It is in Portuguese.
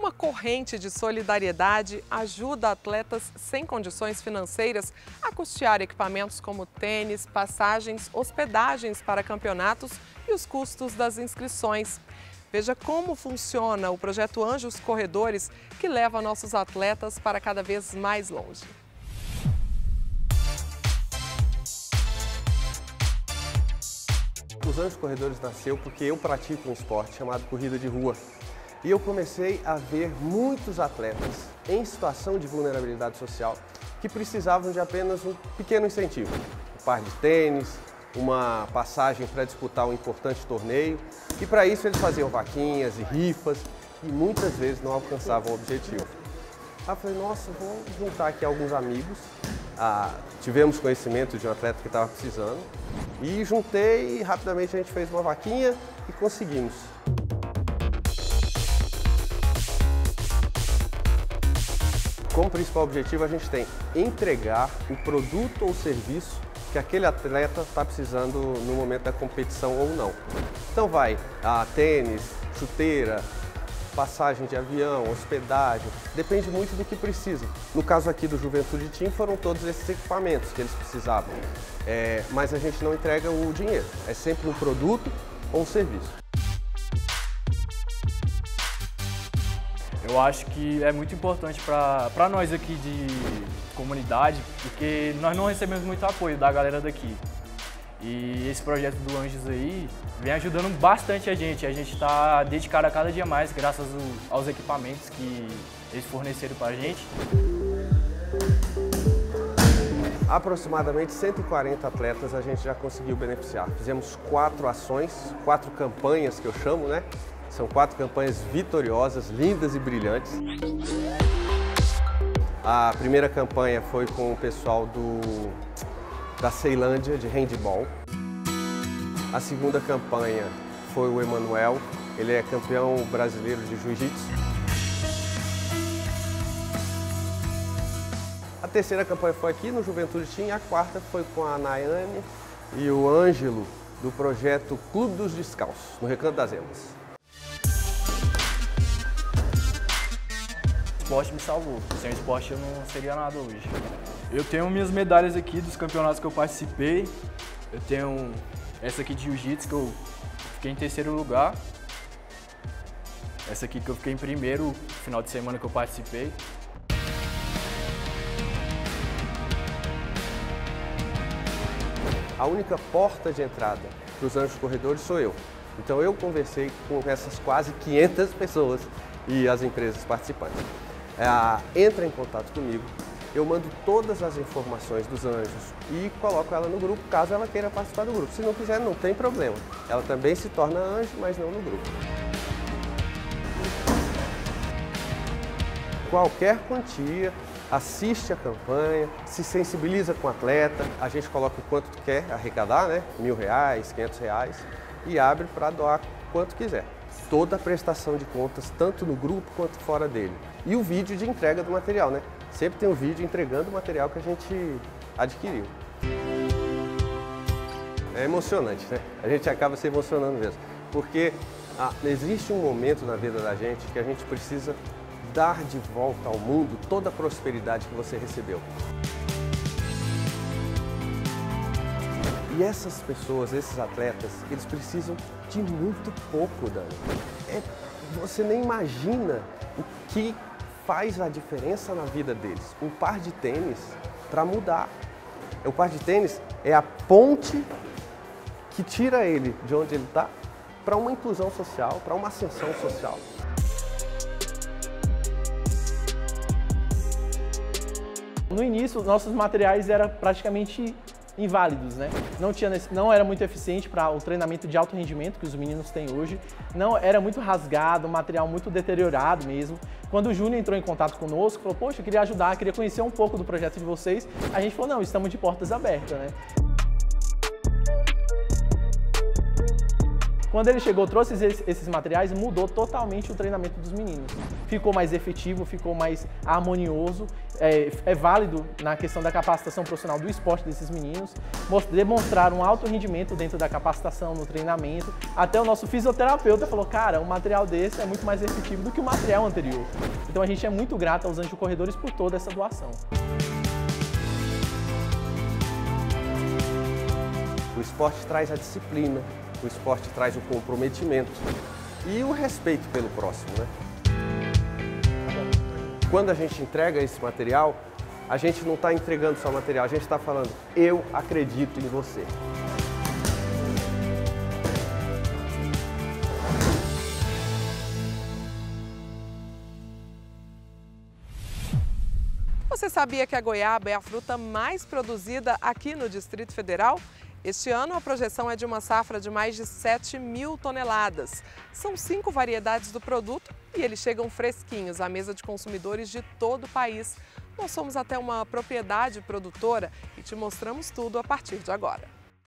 uma corrente de solidariedade ajuda atletas sem condições financeiras a custear equipamentos como tênis, passagens, hospedagens para campeonatos e os custos das inscrições. Veja como funciona o projeto Anjos Corredores, que leva nossos atletas para cada vez mais longe. Os Anjos Corredores nasceu porque eu pratico um esporte chamado corrida de rua. E eu comecei a ver muitos atletas em situação de vulnerabilidade social que precisavam de apenas um pequeno incentivo. Um par de tênis, uma passagem para disputar um importante torneio. E para isso eles faziam vaquinhas e rifas e muitas vezes não alcançavam o objetivo. Aí eu falei, nossa, vou juntar aqui alguns amigos. Ah, tivemos conhecimento de um atleta que estava precisando e juntei e rapidamente a gente fez uma vaquinha e conseguimos. Como principal objetivo a gente tem entregar o produto ou serviço que aquele atleta está precisando no momento da competição ou não. Então vai a tênis, chuteira, passagem de avião, hospedagem, depende muito do que precisa. No caso aqui do Juventude Team foram todos esses equipamentos que eles precisavam, é, mas a gente não entrega o dinheiro, é sempre um produto ou um serviço. Eu acho que é muito importante para nós aqui de comunidade, porque nós não recebemos muito apoio da galera daqui. E esse projeto do Anjos aí vem ajudando bastante a gente. A gente está dedicado a cada dia mais, graças aos equipamentos que eles forneceram para a gente. Aproximadamente 140 atletas a gente já conseguiu beneficiar. Fizemos quatro ações, quatro campanhas que eu chamo, né? São quatro campanhas vitoriosas, lindas e brilhantes. A primeira campanha foi com o pessoal do, da Ceilândia de handball. A segunda campanha foi o Emanuel, ele é campeão brasileiro de jiu-jitsu. A terceira campanha foi aqui no Juventude Team, a quarta foi com a Nayane e o Ângelo do projeto Clube dos Descalços, no Recanto das Emas. Esporte me salvou. Sem o esporte eu não seria nada hoje. Eu tenho minhas medalhas aqui dos campeonatos que eu participei. Eu tenho essa aqui de jiu-jitsu que eu fiquei em terceiro lugar. Essa aqui que eu fiquei em primeiro no final de semana que eu participei. A única porta de entrada para os Anjos Corredores sou eu. Então eu conversei com essas quase 500 pessoas e as empresas participantes é, entra em contato comigo, eu mando todas as informações dos anjos e coloco ela no grupo, caso ela queira participar do grupo. Se não quiser, não tem problema. Ela também se torna anjo, mas não no grupo. Qualquer quantia, assiste a campanha, se sensibiliza com o atleta, a gente coloca o quanto quer arrecadar, né? Mil reais, quinhentos reais, e abre para doar quanto quiser toda a prestação de contas, tanto no grupo quanto fora dele. E o vídeo de entrega do material, né? Sempre tem um vídeo entregando o material que a gente adquiriu. É emocionante, né? A gente acaba se emocionando mesmo, porque ah, existe um momento na vida da gente que a gente precisa dar de volta ao mundo toda a prosperidade que você recebeu. E essas pessoas, esses atletas, eles precisam de muito pouco, Dani. É, você nem imagina o que faz a diferença na vida deles. Um par de tênis para mudar. O par de tênis é a ponte que tira ele de onde ele está para uma inclusão social, para uma ascensão social. No início, nossos materiais eram praticamente inválidos, né? Não, tinha, não era muito eficiente para o treinamento de alto rendimento que os meninos têm hoje, não era muito rasgado, material muito deteriorado mesmo. Quando o Júnior entrou em contato conosco, falou, poxa, eu queria ajudar, queria conhecer um pouco do projeto de vocês, a gente falou, não, estamos de portas abertas, né? Quando ele chegou, trouxe esses materiais, mudou totalmente o treinamento dos meninos. Ficou mais efetivo, ficou mais harmonioso, é, é válido na questão da capacitação profissional do esporte desses meninos, demonstraram um alto rendimento dentro da capacitação, no treinamento. Até o nosso fisioterapeuta falou, cara, um material desse é muito mais efetivo do que o material anterior. Então a gente é muito grato aos Anjos Corredores por toda essa doação. O esporte traz a disciplina, o esporte traz o comprometimento e o respeito pelo próximo. Né? Quando a gente entrega esse material, a gente não está entregando só material, a gente está falando, eu acredito em você. Você sabia que a goiaba é a fruta mais produzida aqui no Distrito Federal? Este ano, a projeção é de uma safra de mais de 7 mil toneladas. São cinco variedades do produto e eles chegam fresquinhos à mesa de consumidores de todo o país. Nós somos até uma propriedade produtora e te mostramos tudo a partir de agora.